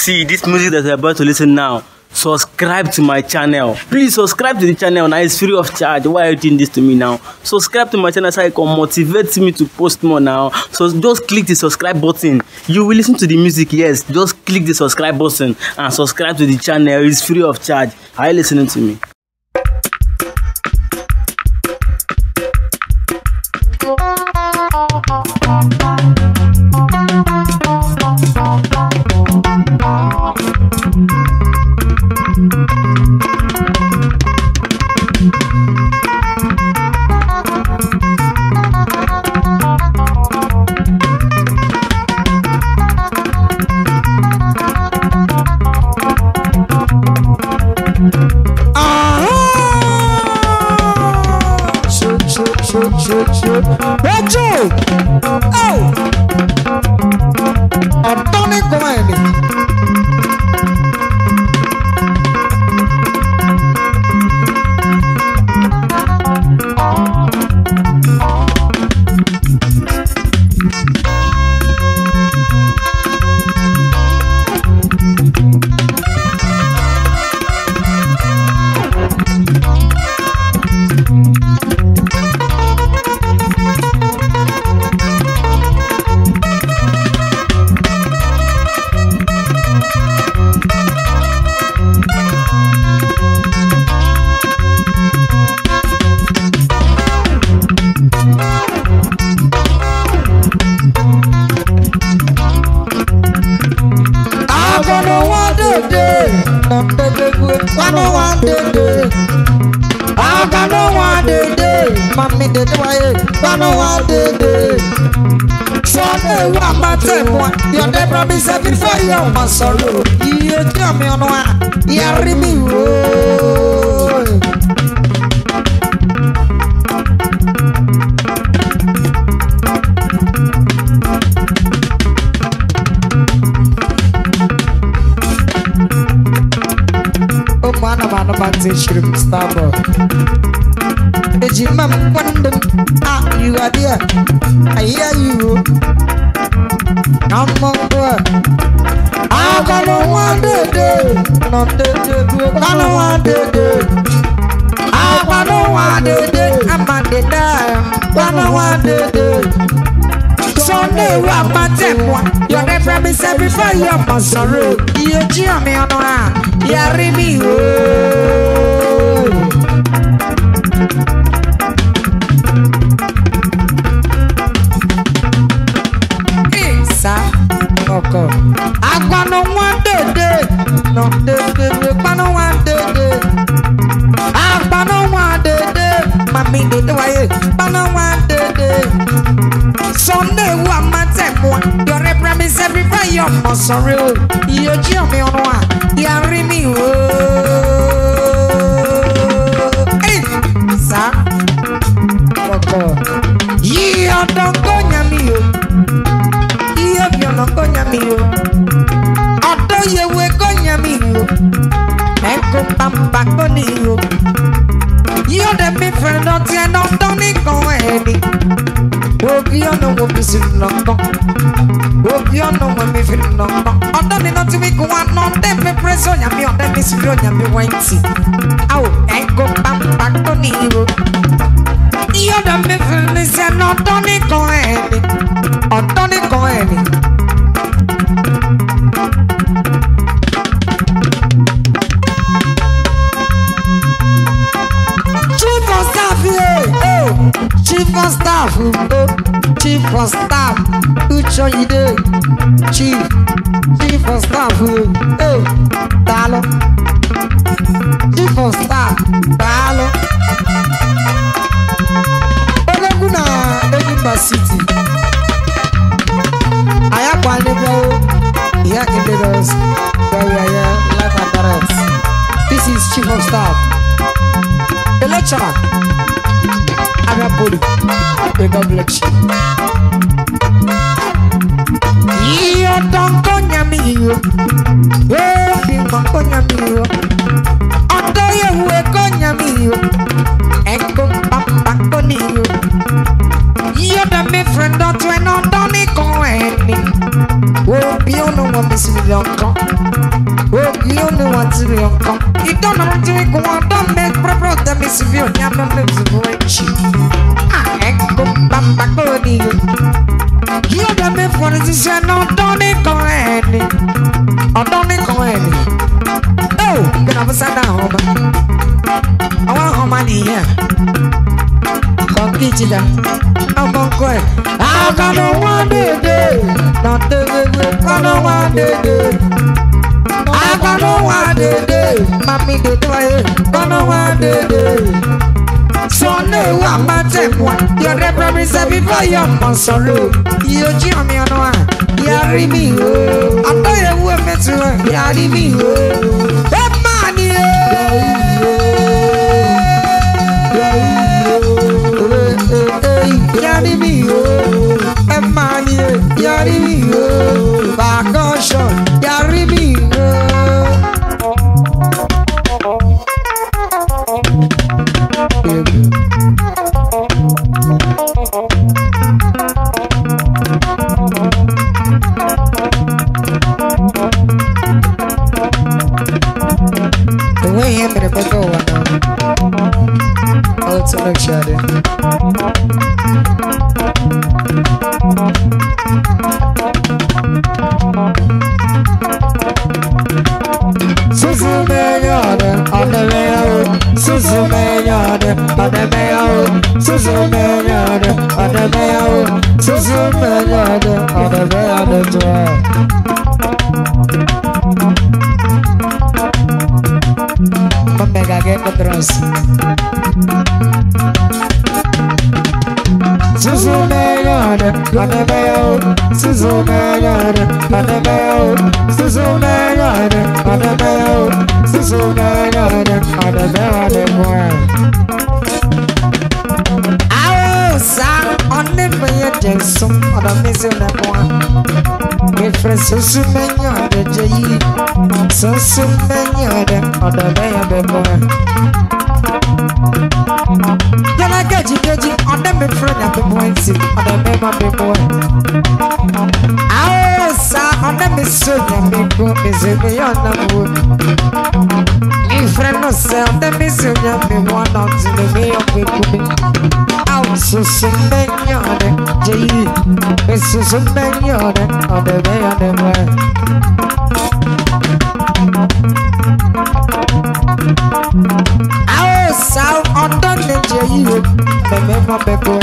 see this music that you're about to listen now subscribe to my channel please subscribe to the channel now it's free of charge why are you doing this to me now subscribe to my channel so i can motivate me to post more now so just click the subscribe button you will listen to the music yes just click the subscribe button and subscribe to the channel it's free of charge are you listening to me ṣe ṣe ṣe. ojú ẹ̀. mi wa dèdè wáyé bánú wá dèdè. Sọ́dọ̀ ewu àmàtẹ̀mú a, yọ̀dẹ̀ bàbí sẹ́bí fẹ́ yẹ ọ̀mà sọ̀rọ̀. Iye kí ọ̀mì ọ̀nù a, yàrá mi wò ó. Mano, mano, bate, shrimp, starboard. Jimam Pandam, ah, you are there. I hear you. Come on, boy. I don't want to do, not to do, I don't want to do. I don't want to do, I'm on the dime, I don't want to do. Sunday, what my temple, your reference before your master, you cheer me on, you are me. no when me feel no no. Other than not we go on no then me press on oh, ya me on oh, other this road ya me wine tea. Oh, Ow, and go back back to the road. chief of staff mbo chief of staff you oyide chief chief of staff ee eh, daalụ chief of staff daalụ onegwu na enyimba city anyị akwalebeo ihe kedere ọzọ ya ya life and direct this is chief of staff pray God bless you. Iyo dọ́kọ̀ yẹn mi yìí o, yóò fi kọ́kọ́ yẹn mi yìí o, ọkọ yẹn hu ẹ̀kọ́ yẹn mi yìí o, ẹ̀kọ́ pàpà kọ́ ni yìí o. Iyo dẹ̀ mi fẹ́ dọ́tọ̀ ẹ̀ náà dọ́ ní kan ẹ̀ ni, òbí ọ̀nà wọn mi sì rí ọkàn, òbí ọ̀nà wọn ti rí ọkàn. Ìtọ́nà wọn ti rí kún wọn, dọ́ mi pẹ́pẹ́ ọ̀tẹ̀ mi sì fi òní àmọ́ mi sì fún ẹ̀ jì bambo bamba kodi yíyá dàbí fọlẹ́sísẹ́ náà ọ̀dọ́ ní kan ẹni ọ̀dọ́ ní kan ẹni ó gbẹ̀rẹ̀ fún sádà ọba àwọn ọmọ nìyẹn kọ́kí no ọkọ̀ọ̀kọ̀ ẹ̀ àkànnà wọn dédé nàdégbègbè kànnà wọn dédé àkànnà wọn dédé mami dédé kànnà wọn dédé son ewu amatemwa yọdẹ promise bíbọ yọ mọ sọ̀rọ̀ yọjú ọmọ ọ̀nà yàrá mi o adọ́yẹ̀wò ẹ̀mẹ́tìwọ̀ yàrá mi o. Anameyao, Suzumanada, Anameyao, Suzumanada, Anameyao, Vamos pegar aqui pra trança. Suzumanada, Anameyao, Suzumanada, Anameyao, Suzumanada, Anameyao, Suzumanada, Anameyao, Anameyao, mɛyɛ dɛn so ɔdɔ me se na boa mefrɛ soso mɛnyɛ ɔdɔ gye yi soso mɛnyɛ ɔdɛ ɔdɔ mɛyɛ bɛboa yɛla gaji gaji ɔdɛ mefrɛ na bɛboa nti ɔdɔ mɛma bɛboa awo saa ɔdɛ me so na meko mese meyɛ ɔna wo mefrɛ no sɛ ɔdɛ me so nya me ho ɔdɔ nti ne meyɛ ɔbɛku me സുസുന്ദരിയാണ് ജയ് സുസുന്ദരിയാണ് അടവേ അടവേ Sal andane jeyo meme mo beko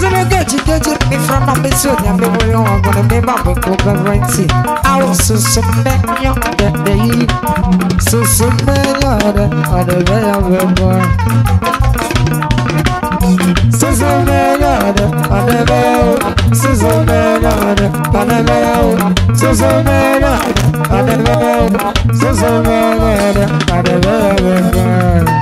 Zero geji geji mi from a mission ya me boy on gonna be ba beko ba righty I was so so me yo de de yi So so me yo de ade be ya be boy Suzanne, Annabelle, Suzanne, Annabelle, Suzanne, Annabelle, Suzanne, Annabelle.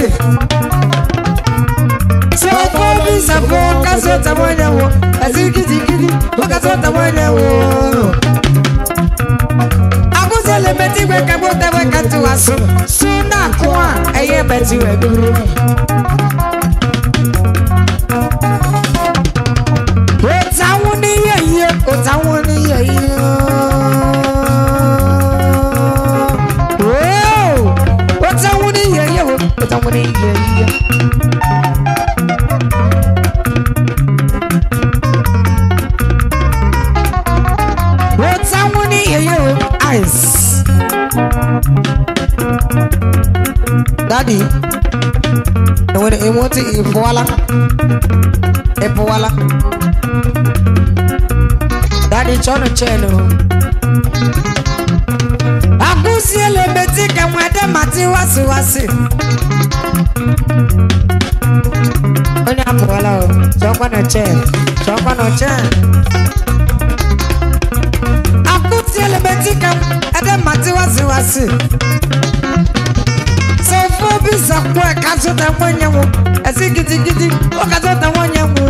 Mose. Sokoli sabo kasota mwana wo aziki zikiri wakasota mwana wo Akuzele beti weka bote weka tuwa suna kwa eye beti weguru ɗi woni e moti e daddy chono boala daɗi cono ceeno agusi elebeti kamwade mati wasi wasi oni abuwala o chen, ceeno cokono chen. agusi elebeti kam ade mati wasi wasi bisa kwe kaso na mwenye mu esi kiti kiti o kaso na mwenye mu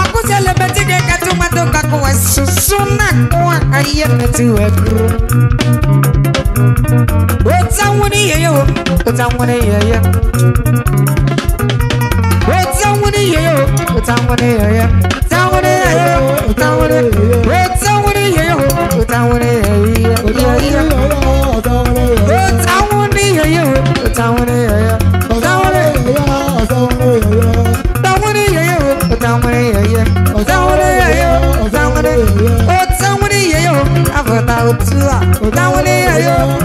akuse lebeti ke katu mato kako esusu na kwa aye meti wekuru ota wuni yeye o ota wuni yeye ota wuni yeye o ota wuni yeye ota wuni yeye ota wuni yeye ota wuni yeye ota wuni yeye ota wuni yeye táwọn ní yẹyẹ táwọn ní yẹyẹ táwọn ní yẹyẹ táwọn ní yẹyẹ táwọn ní yẹyẹ táwọn ní yẹyẹ táwọn ní yẹyẹ táwọn ní yẹyẹ àfọ̀tà òtúwà táwọn ní yẹyẹ.